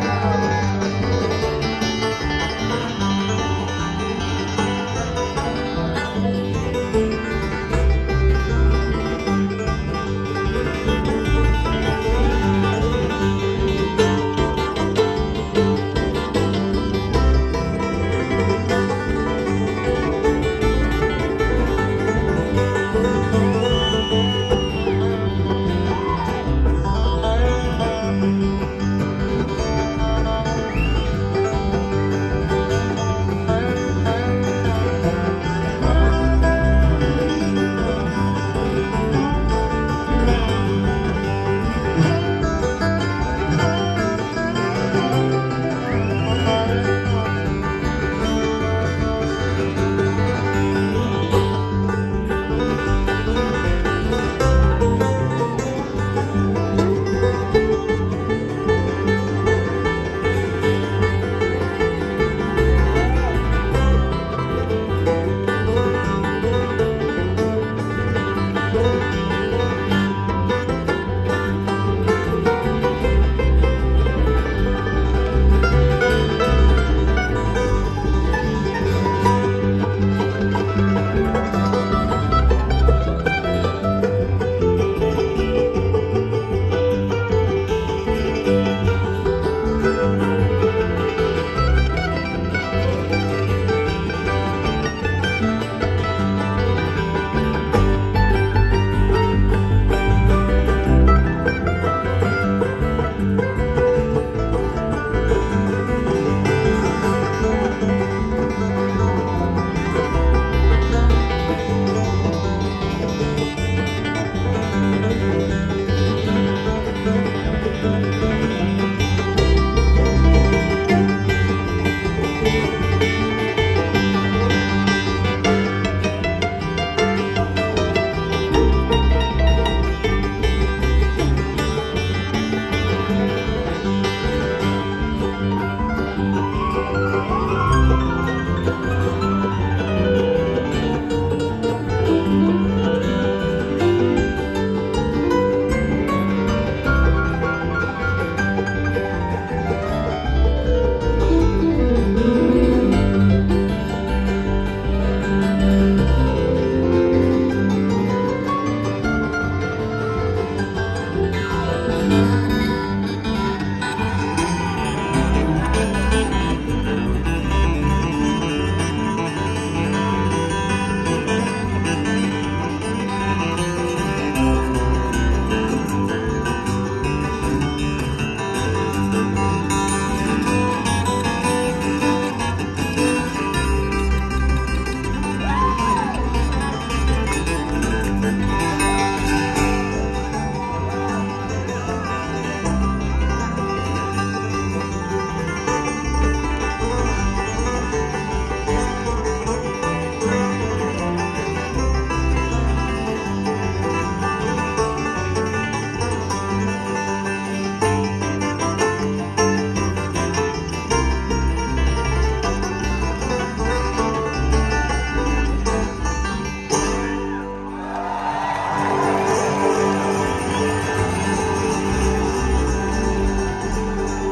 Thank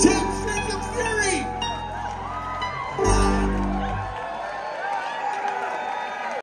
Take